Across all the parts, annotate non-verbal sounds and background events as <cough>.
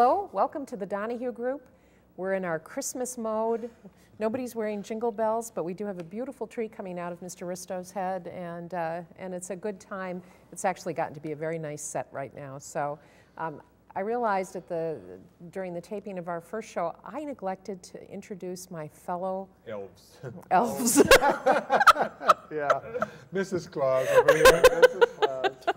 Hello, welcome to the Donohue Group. We're in our Christmas mode. Nobody's wearing jingle bells, but we do have a beautiful tree coming out of Mr. Risto's head, and, uh, and it's a good time. It's actually gotten to be a very nice set right now. So um, I realized at the, during the taping of our first show, I neglected to introduce my fellow Elves. <laughs> elves. <laughs> yeah. Mrs. Claus over here. <laughs>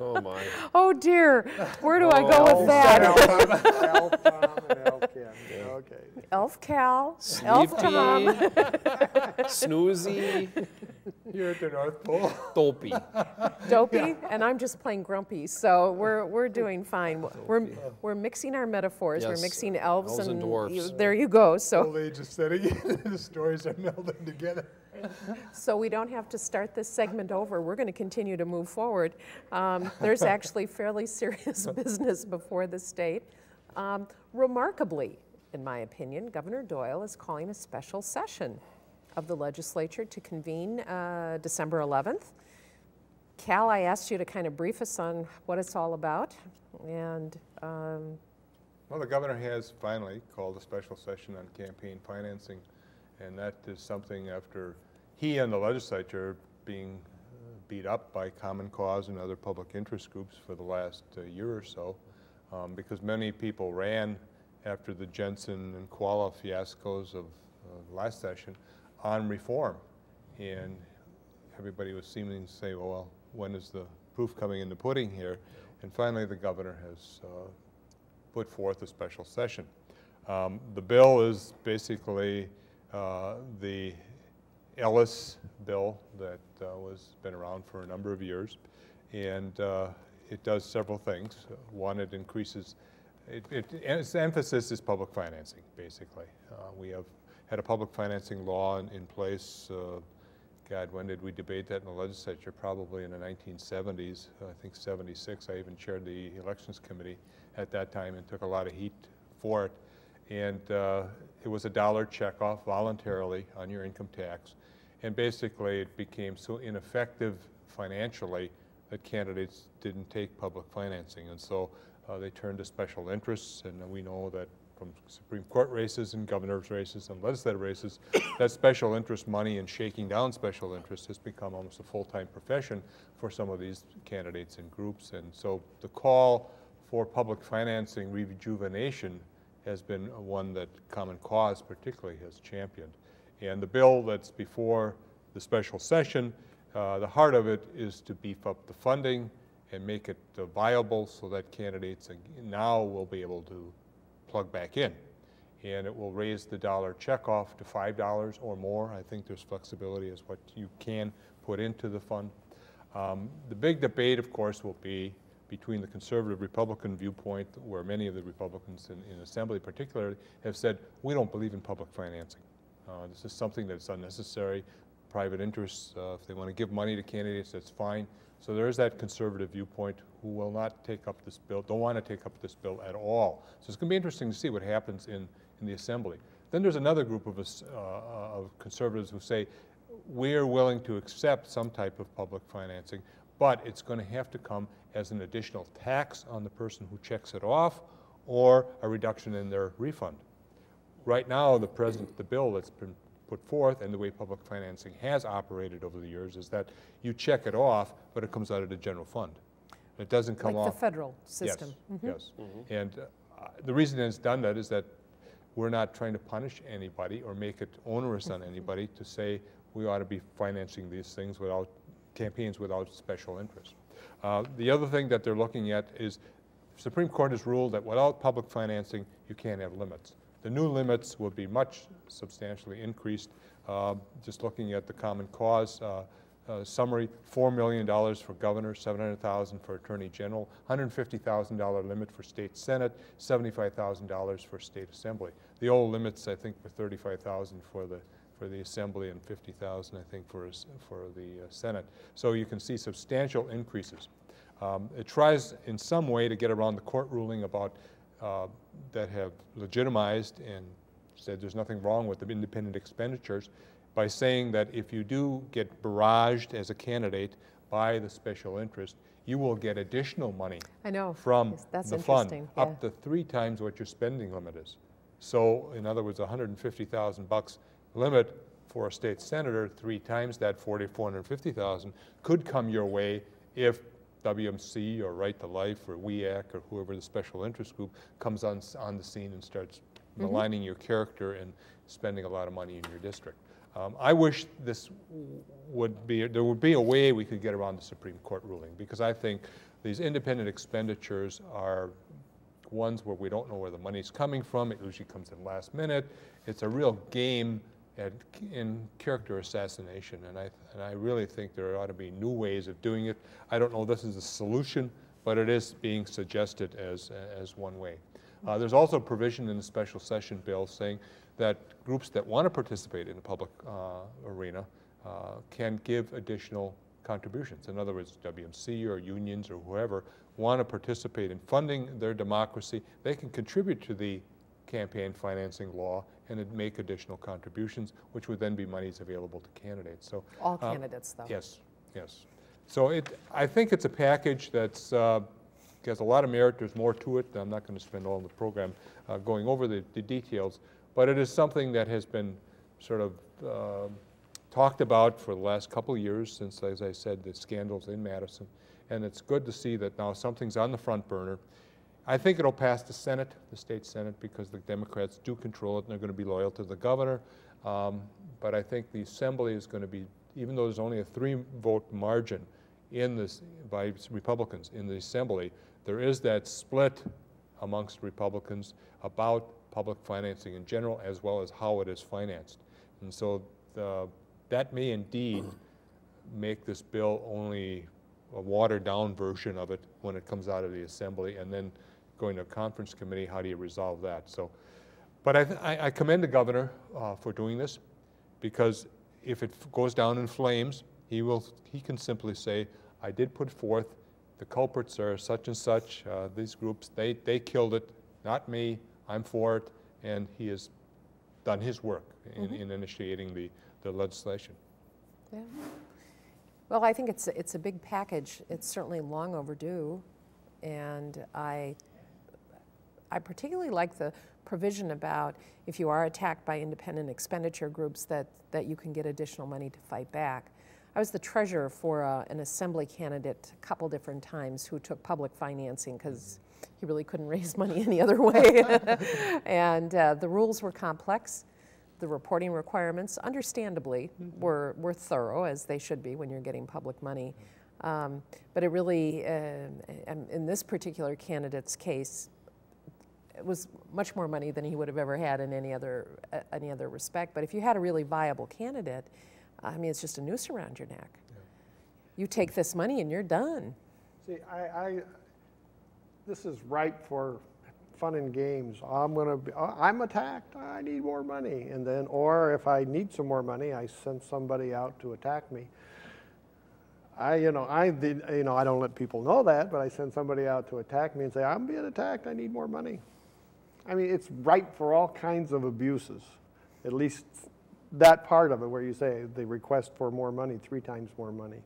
Mrs. Claus. Oh, my. <laughs> oh dear, where do I go with oh. that? Elf Tom and <laughs> Elf Ken. Okay. Elf Cal, Elf Tom. <laughs> Snoozy, You're at the North Pole. dopey. Dopey, and I'm just plain grumpy. So we're, we're doing fine. We're, we're mixing our metaphors. We're mixing elves, Elves and dwarfs. you- there you go. So Old age is setting the stories are melding together. <laughs> so we don't have to start this segment over. We're going to continue to move forward. Um, there's actually fairly serious <laughs> business before the state. Um, remarkably, in my opinion, Governor Doyle is calling a special session of the legislature to convene uh, December 11th. Cal, I asked you to kind of brief us on what it's all about, and um, Well, the governor has finally called a special session on campaign financing, and that is something after he and the legislature being uh, beat up by Common Cause and other public interest groups for the last uh, year or so, um, because many people ran after the Jensen and Chvala fiascos of uh, last session on reform, and everybody was seeming to say, well, when is the proof coming in the pudding here? And finally, the governor has uh, put forth a special session. Um, The bill is basically uh, the Ellis bill that uh, was, been around for a number of years. And uh, it does several things. One, it increases, it, it, its emphasis is public financing, basically. Uh, We have had a public financing law in, in place, uh, God, when did we debate that in the legislature? Probably in the 1970s, I think 76. I even chaired the elections committee at that time and took a lot of heat for it. And uh, it was a dollar check off voluntarily on your income tax. And basically, it became so ineffective financially that candidates didn't take public financing. And so uh, they turned to special interests, and we know that from Supreme Court races and governor's races and legislative races, <coughs> that special interest money and shaking down special interest has become almost a full-time profession for some of these candidates and groups. And so the call for public financing rejuvenation has been one that Common Cause particularly has championed. And the bill that's before the special session, uh, the heart of it is to beef up the funding and make it uh, viable so that candidates now will be able to plug back in. And it will raise the dollar checkoff to $5 or more. I think there's flexibility as what you can put into the fund. Um, The big debate, of course, will be between the conservative Republican viewpoint, where many of the Republicans in, in Assembly particularly have said, we don't believe in public financing. Uh, This is something that's unnecessary. Private interests, uh, if they want to give money to candidates, that's fine. So there is that conservative viewpoint who will not take up this bill, don't want to take up this bill at all. So it's going to be interesting to see what happens in, in the Assembly. Then there's another group of us, uh, of conservatives who say, we're willing to accept some type of public financing, but it's going to have to come as an additional tax on the person who checks it off or a reduction in their refund. Right now, the present, the bill that's been put forth and the way public financing has operated over the years is that you check it off, but it comes out of the general fund. It doesn't come like off. the federal system. Mm-hmm. Yes, yes. And uh, the reason it's done that is that we're not trying to punish anybody or make it onerous on <laughs> anybody to say we ought to be financing these things without, campaigns without special interest. Uh, The other thing that they're looking at is Supreme Court has ruled that without public financing, you can't have limits. The new limits will be much substantially increased. Uh, Just looking at the Common Cause uh, uh, summary, $4 million for governor, 700,000 for attorney general, $150,000 limit for state senate, $75,000 for state assembly. The old limits, I think, were 35,000 for the for the assembly and 50,000, I think, for for the uh, senate. So you can see substantial increases. Um, It tries in some way to get around the court ruling about, uh, that have legitimized and said there's nothing wrong with the independent expenditures by saying that if you do get barraged as a candidate by the special interest, you will get additional money I know. from Yes, that's the fund, interesting, up to three times what your spending limit is. So, in other words, 150,000 bucks limit for a state senator, three times that, 40, 450,000, could come your way if WMC or Right to Life or WEAC or whoever the special interest group comes on, on the scene and starts Mm-hmm. maligning your character and spending a lot of money in your district. Um, I wish this would be, there would be a way we could get around the Supreme Court ruling, because I think these independent expenditures are ones where we don't know where the money's coming from. It usually comes in last minute. It's a real game at, in character assassination, and I, and I really think there ought to be new ways of doing it. I don't know if this is a solution, but it is being suggested as, as one way. Uh, there's also provision in the special session bill saying that groups that want to participate in the public uh, arena uh, can give additional contributions. In other words, WMC or unions or whoever want to participate in funding their democracy, they can contribute to the campaign financing law and make additional contributions, which would then be monies available to candidates. So All uh, candidates, though. Yes, yes. So it, I think it's a package that's, uh, has a lot of merit, there's more to it. I'm not going to spend all the program uh, going over the, the details, but it is something that has been sort of uh, talked about for the last couple of years since, as I said, the scandals in Madison. And it's good to see that now something's on the front burner. I think it'll pass the Senate, the state Senate, because the Democrats do control it and they're going to be loyal to the governor. Um, but I think the Assembly is going to be, even though there's only a three vote margin in this, by Republicans in the Assembly, there is that split amongst Republicans about public financing in general as well as how it is financed. And so the, that may indeed make this bill only a watered down version of it when it comes out of the assembly and then going to a conference committee, how do you resolve that? So, but I, th- I I commend the governor uh, for doing this because if it f- goes down in flames, he will, he can simply say, I did put forth, the culprits are such and such, uh, these groups, they, they killed it, not me, I'm for it, and he has done his work in, in initiating the, the legislation. Yeah. Well, I think it's, it's a big package. It's certainly long overdue. And I, I particularly like the provision about if you are attacked by independent expenditure groups that, that you can get additional money to fight back. I was the treasurer for uh, an assembly candidate a couple different times who took public financing because he really couldn't <laughs> raise money any other way. <laughs> and uh, the rules were complex. The reporting requirements, understandably, were, were thorough, as they should be when you're getting public money. Um, but it really, uh, um, in this particular candidate's case, it was much more money than he would have ever had in any other, uh, any other respect. But if you had a really viable candidate, I mean, it's just a noose around your neck. You take this money and you're done. See, I, I, this is ripe for fun and games. I'm gonna be, I'm attacked, I need more money. And then, or if I need some more money, I send somebody out to attack me. I, you know, I did, you know, I don't let people know that, but I send somebody out to attack me and say, I'm being attacked, I need more money. I mean, it's ripe for all kinds of abuses. At least that part of it where you say the request for more money, three times more money.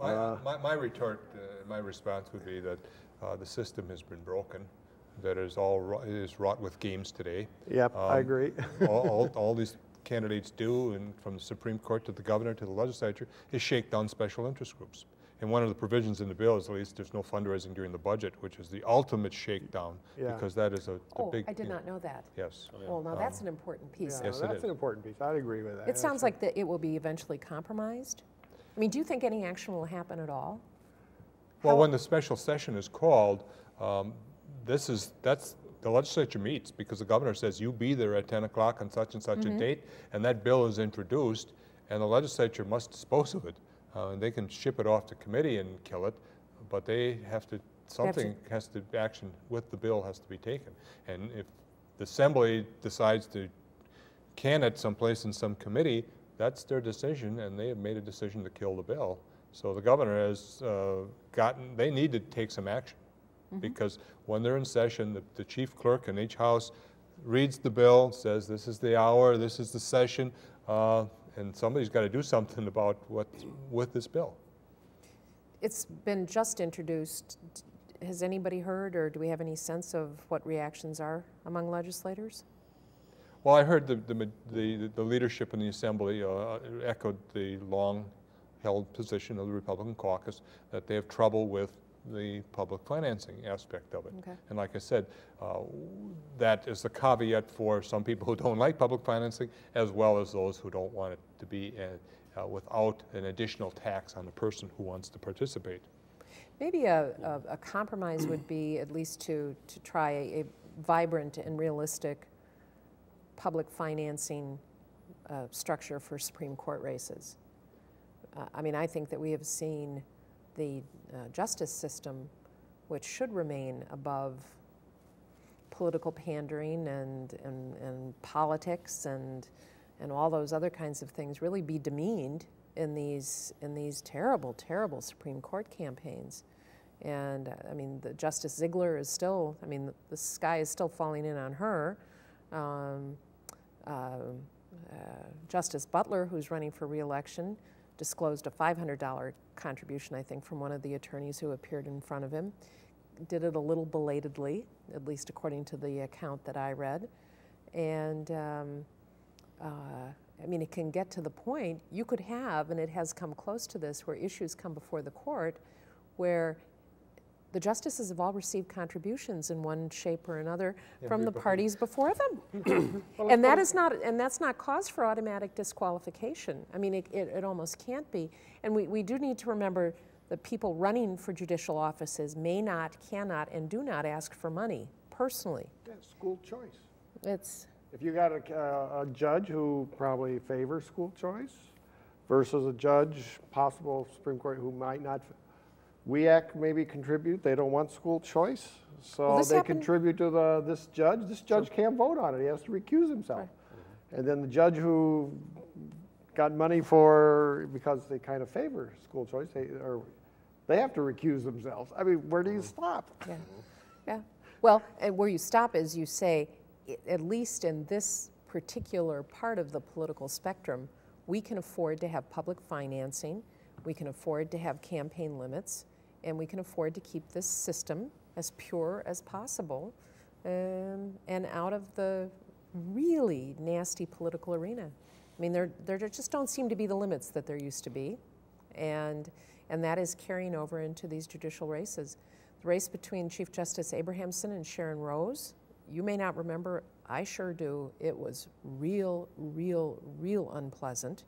My, Uh, my, my retort, uh, my response would be that uh, the system has been broken, that it is all is wrought with games today. Yep, I Um, agree. <laughs> all, all, <laughs> all these candidates do, and from the Supreme Court to the governor to the legislature, is shake down special interest groups. And one of the provisions in the bill is at least there's no fundraising during the budget, which is the ultimate shakedown, Yeah. because that is a, a Oh, big. I did you know, not know that. Yes. Well, now that's an important piece. Yeah, Yes, it that's is. an important piece. I'd agree with that. It sounds like that it will be eventually compromised. I mean, do you think any action will happen at all? Well, How- when the special session is called, um, this is, that's, the legislature meets because the governor says, you be there at 10 o'clock on such and such Mm-hmm. a date, and that bill is introduced, and the legislature must dispose of it. Uh, and they can ship it off to committee and kill it, but they have to, have to- something has to, action with the bill has to be taken. And if the assembly decides to can it someplace in some committee, that's their decision, and they have made a decision to kill the bill. So the governor has uh, gotten, they need to take some action. Because when they're in session, the, the chief clerk in each house reads the bill, says, this is the hour, this is the session, uh, and somebody's got to do something about what, with this bill. It's been just introduced. Has anybody heard, or do we have any sense of what reactions are among legislators? Well, I heard the, the, the, the leadership in the assembly uh, echoed the long-held position of the Republican caucus that they have trouble with the public financing aspect of it. Okay. And like I said, uh, that is the caveat for some people who don't like public financing, as well as those who don't want it to be uh, uh, without an additional tax on the person who wants to participate. Maybe a, a, a compromise would be at least to, to try a, a vibrant and realistic public financing uh, structure for Supreme Court races. Uh, I mean, I think that we have seen the uh, justice system, which should remain above political pandering and, and, and politics and, and all those other kinds of things, really be demeaned in these, in these terrible, terrible Supreme Court campaigns. And uh, I mean, the Justice Ziegler is still, I mean, the, the sky is still falling in on her. Um, um, uh, Justice Butler, who's running for reelection, disclosed a $500 contribution, I think, from one of the attorneys who appeared in front of him. Did it a little belatedly, at least according to the account that I read. And um, uh, I mean, it can get to the point you could have, and it has come close to this, where issues come before the court where the justices have all received contributions in one shape or another from the parties before them. <clears throat> and that is not, and that's not cause for automatic disqualification. I mean, it, it, it almost can't be. And we, we do need to remember that people running for judicial offices may not, cannot, and do not ask for money personally. Yeah, school choice. It's, If you got a, uh, a judge who probably favors school choice versus a judge, possible Supreme Court, who might not, WEAC maybe contribute, they don't want school choice, so this they happened- contribute to the, this judge, this judge can't vote on it, he has to recuse himself. Mm-hmm. And then the judge who got money for, because they kind of favor school choice, they, or, they have to recuse themselves. I mean, where do you mm-hmm. stop? yeah, mm-hmm. yeah. Well, and where you stop is you say, at least in this particular part of the political spectrum, we can afford to have public financing, we can afford to have campaign limits, and we can afford to keep this system as pure as possible um, and out of the really nasty political arena. I mean, there, there just don't seem to be the limits that there used to be, and, and that is carrying over into these judicial races. The race between Chief Justice Abrahamson and Sharren Rose, you may not remember, I sure do. It was real, real, real unpleasant.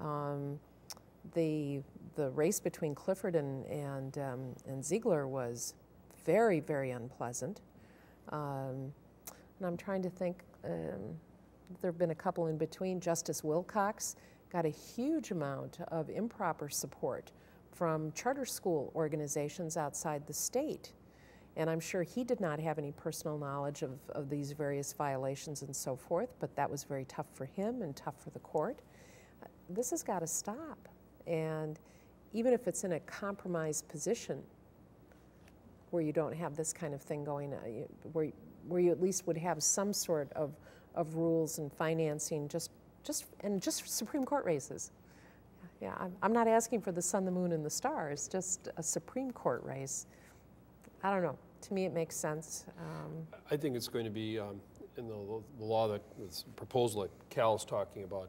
Um, the, the race between Clifford and, and, um, and Ziegler was very, very unpleasant. Um, and I'm trying to think, um, there have been a couple in between. Justice Wilcox got a huge amount of improper support from charter school organizations outside the state. And I'm sure he did not have any personal knowledge of, of these various violations and so forth, but that was very tough for him and tough for the court. This has got to stop. And even if it's in a compromised position where you don't have this kind of thing going, uh, where, where you at least would have some sort of, of rules and financing, just, just, and just Supreme Court races. Yeah, I'm, not asking for the sun, the moon, and the stars, just a Supreme Court race. I don't know. To me, it makes sense. Um, I think it's going to be um, in the, the law that, this proposal that Cal's talking about.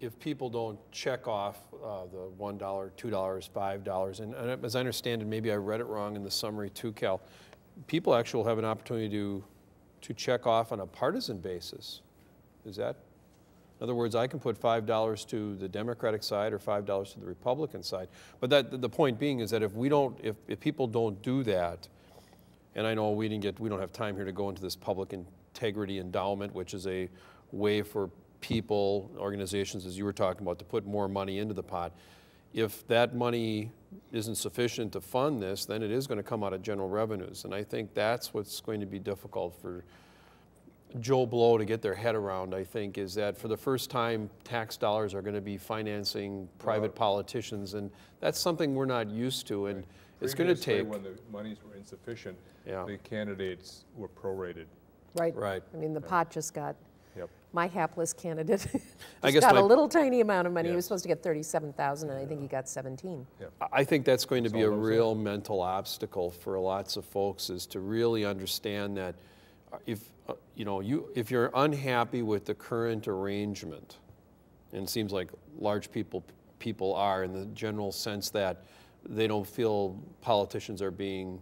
If people don't check off uh, the $1, $2, $5, and, and as I understand it, maybe I read it wrong in the summary too, Cal, people actually have an opportunity to, to check off on a partisan basis. Is that? In other words, I can put $5 to the Democratic side or $5 to the Republican side. But that, the point being is that if we don't, if, if people don't do that, and I know we didn't get, we don't have time here to go into this public integrity endowment, which is a way for people, organizations, as you were talking about, to put more money into the pot. If that money isn't sufficient to fund this, then it is going to come out of general revenues. And I think that's what's going to be difficult for Joe Blow to get their head around, I think, is that for the first time, tax dollars are going to be financing private politicians. And that's something we're not used to. And it's going to take, When the monies were insufficient, Yeah. the candidates were prorated. right. right. I mean, the pot just got, Yep. My hapless candidate. <laughs> I guess got my- a little tiny amount of money. He was supposed to get 37,000 and I think he got 17. I- I think that's going to be a all those real mental obstacle for lots of folks is to really understand that uh, if, uh, you know, you, if you're unhappy with the current arrangement, and it seems like large people, people are in the general sense that they don't feel politicians are being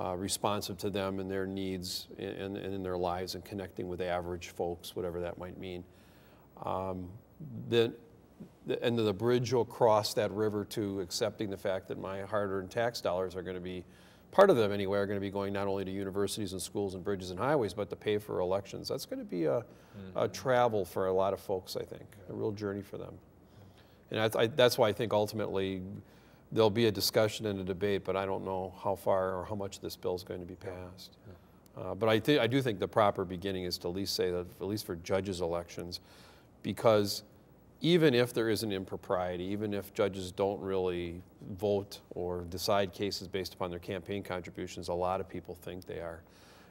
uh, responsive to them and their needs and, and in their lives and connecting with average folks, whatever that might mean. Um, then the end of the bridge will cross that river to accepting the fact that my hard-earned tax dollars are going to be, part of them anyway, are going to be going not only to universities and schools and bridges and highways, but to pay for elections. That's going to be a, a travel for a lot of folks, I think, a real journey for them. And I, I, that's why I think ultimately there'll be a discussion and a debate, but I don't know how far or how much this bill is going to be passed. Uh, but I, I do think the proper beginning is to at least say that, at least for judges' elections, because even if there is an impropriety, even if judges don't really vote or decide cases based upon their campaign contributions, a lot of people think they are.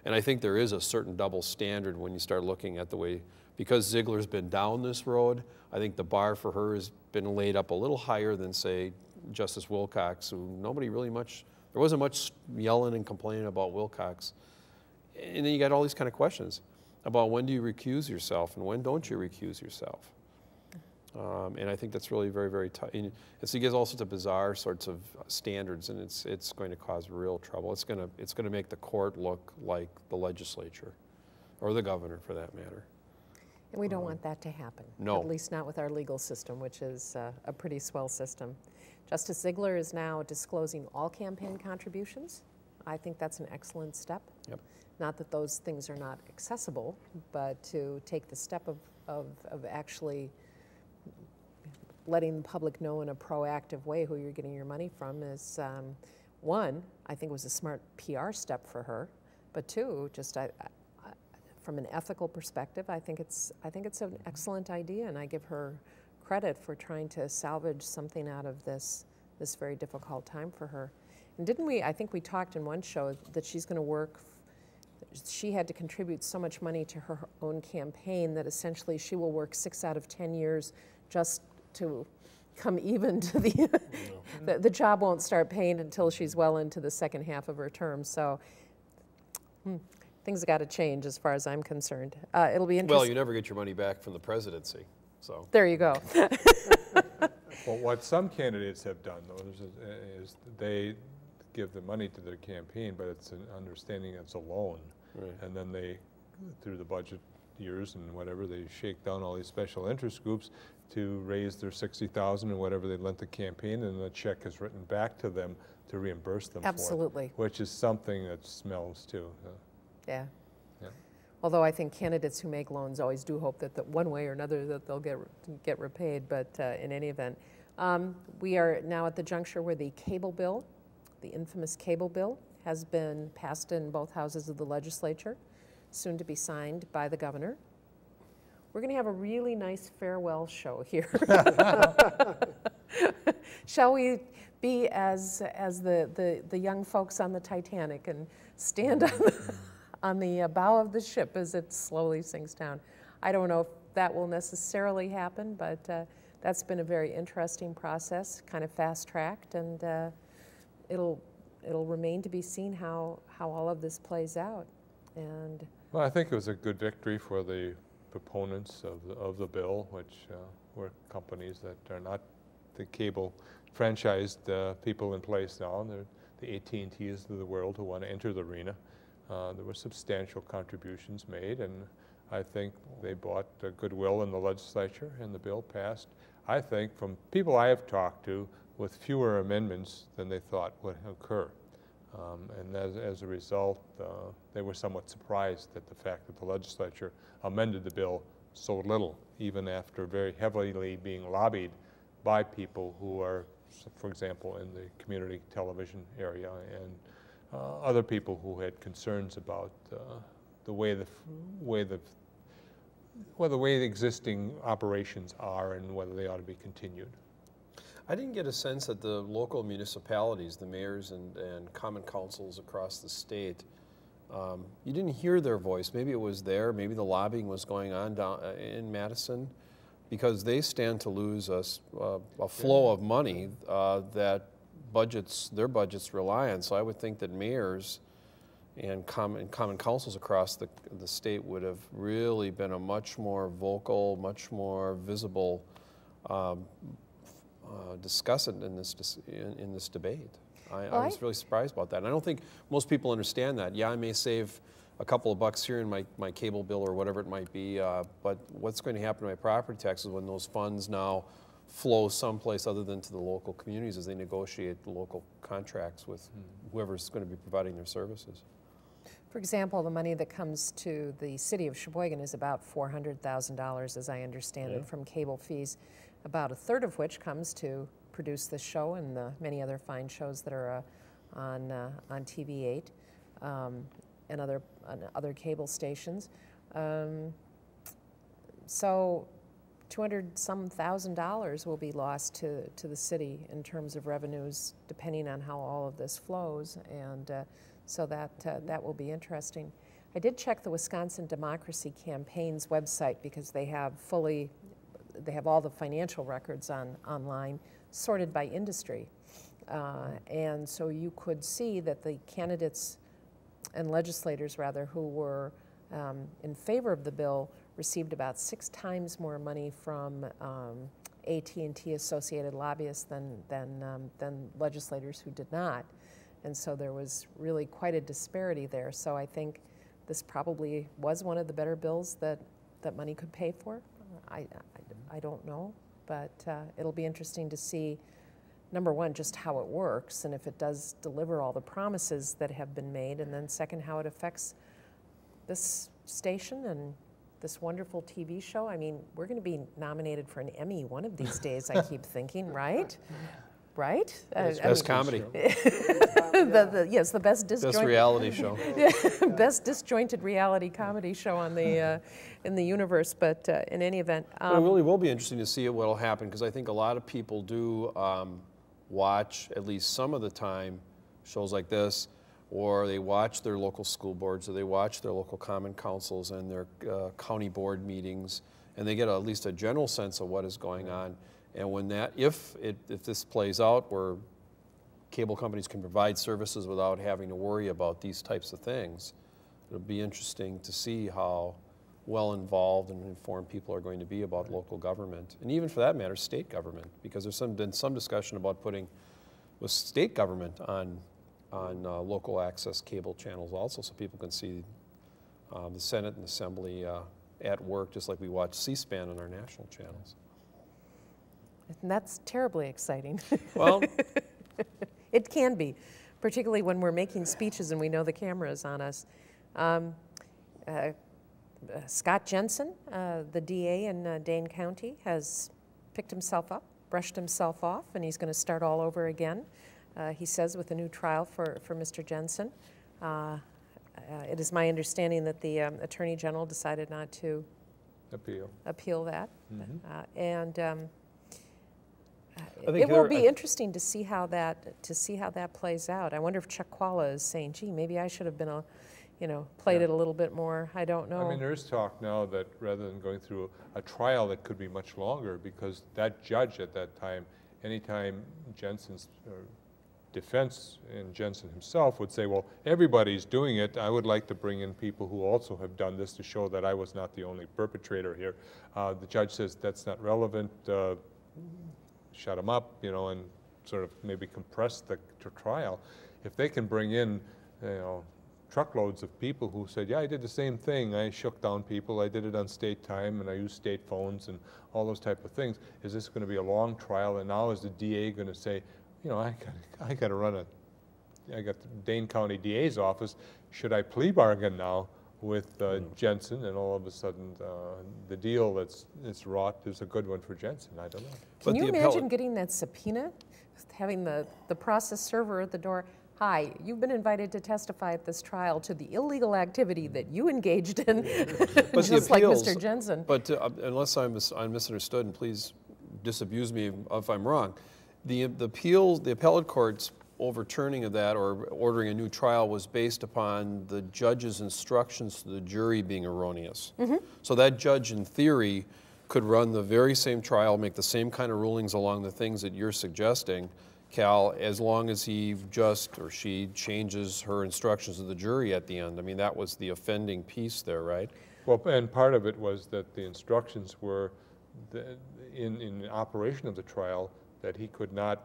And I think there is a certain double standard when you start looking at the way, because Ziegler's been down this road, I think the bar for her has been laid up a little higher than, say, Justice Wilcox, who nobody really much, there wasn't much yelling and complaining about Wilcox. And then you got all these kind of questions about when do you recuse yourself and when don't you recuse yourself. Um, and I think that's really very, very tough. And so you get all sorts of bizarre sorts of standards, and it's it's going to cause real trouble. It's going to it's going to make the court look like the legislature, or the governor, for that matter. And we don't want that to happen. No. At least not with our legal system, which is uh, a pretty swell system. Justice Ziegler is now disclosing all campaign contributions. I think that's an excellent step. Yep. Not that those things are not accessible, but to take the step of, of, of actually letting the public know in a proactive way who you're getting your money from is um, one, I think was a smart PR step for her, but two, just I, I, from an ethical perspective, I think it's I think it's an excellent idea, and I give her credit for trying to salvage something out of this this very difficult time for her. And didn't we? I think we talked in one show that she's going to work she had to contribute so much money to her own campaign that essentially she will work six out of 10 years just to come even to the, <laughs> the, the job won't start paying until she's well into the second half of her term. So hmm, things got to change as far as I'm concerned. Uh, it'll be interesting. Well, you never get your money back from the presidency, so. there you go. <laughs> Well, what some candidates have done, though, is, is they give the money to their campaign, but it's an understanding it's a loan. Right. And then they, through the budget years and whatever, they shake down all these special interest groups to raise their sixty thousand and whatever they lent the campaign, and the check is written back to them to reimburse them for it. Which is something that smells too. Yeah. Although I think candidates who make loans always do hope that, that one way or another that they'll get get repaid. But uh, in any event, um, we are now at the juncture where the cable bill, the infamous cable bill, has been passed in both houses of the legislature, soon to be signed by the governor. We're going to have a really nice farewell show here. <laughs> Shall we be as, as the, the, the young folks on the Titanic and stand on the, on the uh, bow of the ship as it slowly sinks down? I don't know if that will necessarily happen, but uh, that's been a very interesting process, kind of fast-tracked, and uh, it'll, it'll remain to be seen how, how all of this plays out. And Well, I think it was a good victory for the proponents of the, of the bill, which uh, were companies that are not the cable franchised uh, people in place now. They're the AT&Ts of the world who want to enter the arena. Uh, there were substantial contributions made, and I think they bought goodwill in the legislature, and the bill passed. I think from people I have talked to, with fewer amendments than they thought would occur. Um, And as, as a result, uh, they were somewhat surprised at the fact that the legislature amended the bill so little, even after very heavily being lobbied by people who are, for example, in the community television area and uh, other people who had concerns about uh, the way the, way the, well, the way the existing operations are and whether they ought to be continued. I didn't get a sense that the local municipalities, the mayors and, and common councils across the state, um, you didn't hear their voice. Maybe it was there, maybe the lobbying was going on down uh, in Madison, because they stand to lose a, uh, a flow of money uh, that budgets, their budgets rely on. So I would think that mayors and common, common councils across the, the state would have really been a much more vocal, much more visible um, uh, discussant in this, in, in this debate. I, I was really surprised about that. And I don't think most people understand that. Yeah, I may save a couple of bucks here in my, my cable bill or whatever it might be, uh, but what's going to happen to my property taxes when those funds now flow someplace other than to the local communities as they negotiate the local contracts with whoever's going to be providing their services? For example, the money that comes to the city of Sheboygan is about $400,000, as I understand Yeah. it, from cable fees, about a third of which comes to produce this show and the many other fine shows that are uh, on, uh, on TV8 um, and other, on other cable stations. Um, so 200 some thousand dollars will be lost to, to the city in terms of revenues, depending on how all of this flows. And uh, so that, uh, that will be interesting. I did check the Wisconsin Democracy Campaign's website because they have fully, they have all the financial records on, online sorted by industry. Uh, and so you could see that the candidates and legislators rather who were um, in favor of the bill received about six times more money from um, AT&T associated lobbyists than, than, um, than legislators who did not. And so there was really quite a disparity there. So I think this probably was one of the better bills that, that money could pay for. I, I, I don't know, but uh, it'll be interesting to see number one, just how it works and if it does deliver all the promises that have been made, and then second, how it affects this station and this wonderful TV show. I mean, we're going to be nominated for an Emmy one of these days, I keep <laughs> thinking, right? Right? Uh, I Best mean, comedy, <laughs> the, the, yes, the best best disjointed, reality show. <laughs> best disjointed reality comedy show on the, uh, in the universe. But uh, in any event, Well, it um, really will be interesting to see what will happen because I think a lot of people do um, watch at least some of the time shows like this, or they watch their local school boards, or they watch their local common councils and their uh, county board meetings, and they get at least a general sense of what is going on. And when that, if it, if this plays out, where cable companies can provide services without having to worry about these types of things, it'll be interesting to see how well involved and informed people are going to be about local government, and even for that matter, state government, because there's some, been some discussion about putting with state government on on uh, local access cable channels also, so people can see um, the Senate and Assembly uh, at work, just like we watch C-SPAN on our national channels. and that's terribly exciting. Well, <laughs> It can be, particularly when we're making speeches and we know the camera is on us. Um, uh, uh, Scott Jensen, uh, the DA in uh, Dane County, has picked himself up, brushed himself off, and he's going to start all over again. Uh, he says with a new trial for, for Mr. Jensen. Uh, uh, it is my understanding that the um, Attorney General decided not to Appeal. appeal that. Uh, and um, it will be interesting to see how that to see how that plays out. I wonder if Chuck Chvala is saying, "Gee, maybe I should have been a, you know, played Yeah. it a little bit more." I don't know. I mean, there is talk now that rather than going through a trial that could be much longer, because that judge at that time, anytime Jensen's uh, defense and Jensen himself would say, well, everybody's doing it, I would like to bring in people who also have done this to show that I was not the only perpetrator here. Uh, The judge says that's not relevant, uh, shut them up, you know, and sort of maybe compress the trial. If they can bring in, you know, truckloads of people who said, yeah, I did the same thing. I shook down people. I did it on state time and I used state phones and all those type of things. Is this going to be a long trial? And now is the DA going to say, you know, I got I got to run a, I got the Dane County DA's office. Should I plea bargain now with uh, Jensen? And all of a sudden, uh, the deal that's that's wrought is a good one for Jensen. I don't know. Can But you imagine appellate- getting that subpoena, having the the process server at the door? Hi, you've been invited to testify at this trial to the illegal activity that you engaged in, <laughs> But the just like Mr. Jensen. But uh, unless I'm, mis- I'm misunderstood, and please disabuse me if I'm wrong, the, the appeals, the appellate courts overturning of that or ordering a new trial was based upon the judge's instructions to the jury being erroneous. Mm-hmm. So that judge, in theory, could run the very same trial, make the same kind of rulings along the things that you're suggesting, Cal, as long as he just or she changes her instructions to the jury at the end. I mean, that was the offending piece there, right? Well, and part of it was that the instructions were, the- in, in operation of the trial, that he could not,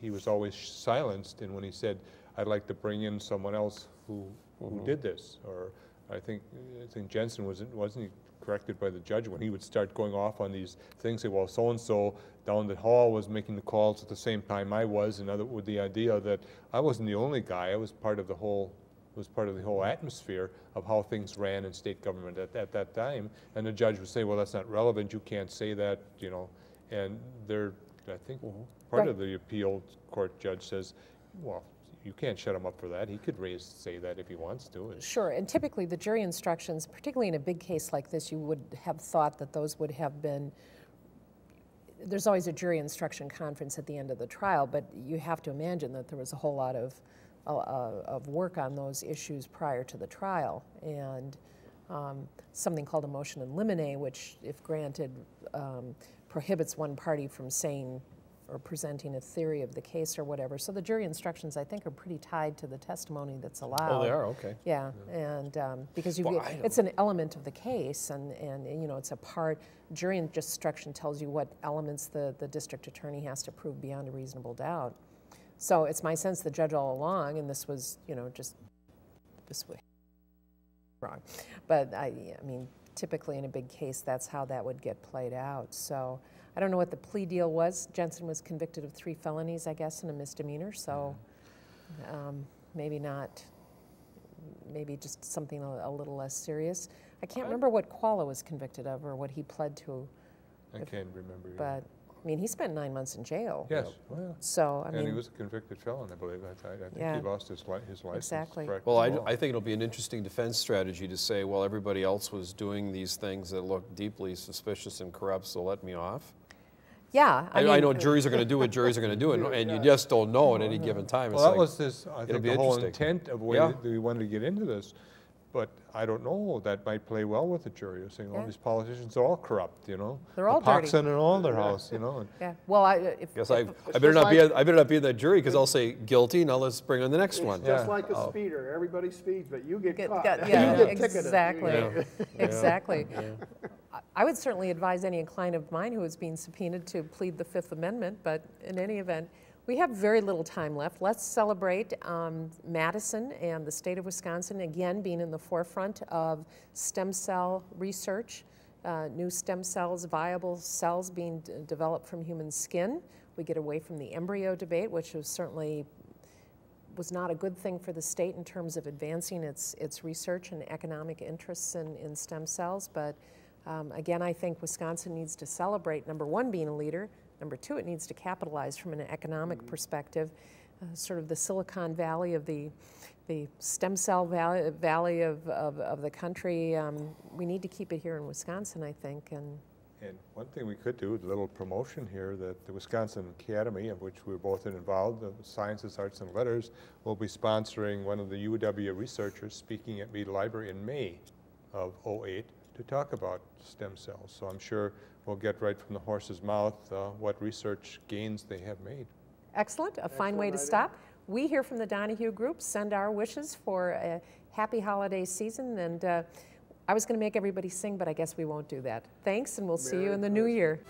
he was always silenced, and when he said, I'd like to bring in someone else who, who mm-hmm. did this, or I think, I think Jensen wasn't, wasn't he corrected by the judge when he would start going off on these things, say, well, so-and-so down the hall was making the calls at the same time I was, and other, with the idea that I wasn't the only guy, I was part of the whole was part of the whole atmosphere of how things ran in state government at, at that time. And the judge would say, well, that's not relevant, you can't say that, you know. And there, I think, part Right. of the appeal court judge says, well, you can't shut him up for that. He could raise, say that if he wants to. And- Sure, and typically the jury instructions, particularly in a big case like this, you would have thought that those would have been, there's always a jury instruction conference at the end of the trial, but you have to imagine that there was a whole lot of, uh, of work on those issues prior to the trial. And um, something called a motion in limine, which, if granted, um, prohibits one party from saying or presenting a theory of the case or whatever. So the jury instructions, I think, are pretty tied to the testimony that's allowed. Oh, they are, okay. Yeah, and um, because you, Well, get- it's an element of the case, and, and, you know, it's a part, jury instruction tells you what elements the, the district attorney has to prove beyond a reasonable doubt. So it's my sense the judge all along, and this was, you know, just, this was wrong. But I, I mean, typically in a big case, that's how that would get played out. So I don't know what the plea deal was. Jensen was convicted of three felonies, I guess, and a misdemeanor, so um, maybe not, maybe just something a, a little less serious. I can't remember what Chvala was convicted of or what he pled to, I can't remember. but, I mean, he spent nine months in jail. Yes, well, oh, So, I and he was a convicted felon, I believe. I, I I think Yeah. he lost his li, his license. Exactly. correct? Well, I, Oh. I think it'll be an interesting defense strategy to say, well, everybody else was doing these things that look deeply suspicious and corrupt, so let me off. yeah. I, I mean, know juries are going to do what juries are going to do, and, <laughs> and you just don't know at any given time. It's Well, that like- was this, I think, the whole intent of way Yeah. that we wanted to get into this. But I don't know, that might play well with the jury, You're saying all Yeah. these politicians are all corrupt, you know? They're all The dirty. Poxon in all their house, you know? and- <laughs> Yeah, well, I, if. Guess I, if- I better just not be, like- I better not be in that jury because I'll say guilty. Now let's bring on the next one. Just Yeah. like a oh. speeder. Everybody speeds, but you get Get- caught. got- You yeah, get ticketed. exactly. Yeah. <laughs> <laughs> Exactly. I- I would certainly advise any client of mine who is being subpoenaed to plead the Fifth Amendment, but in any event, we have very little time left. Let's celebrate um, Madison and the state of Wisconsin again being in the forefront of stem cell research, uh, new stem cells, viable cells being developed from human skin. We get away from the embryo debate, which was certainly was not a good thing for the state in terms of advancing its, its research and economic interests in, in stem cells. But um, again, I think Wisconsin needs to celebrate number one, being a leader. Number two, it needs to capitalize from an economic perspective, uh, sort of the Silicon Valley of the, the stem cell valley, valley of, of, of the country. Um, we need to keep it here in Wisconsin, I think. And And one thing we could do, a little promotion here, that the Wisconsin Academy, of which we're both involved, the Sciences, Arts, and Letters, will be sponsoring one of the UW researchers speaking at Mead Library in May of '08 to talk about stem cells. So I'm sure we'll get right from the horse's mouth uh, what research gains they have made. Excellent, a fine way to Excellent stop. We here from the Donohue Group send our wishes for a happy holiday season, and uh, I was going to make everybody sing, but I guess we won't do that. Thanks, and we'll see you in the new year.